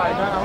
外，